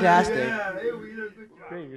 fantastic. Yeah. Great.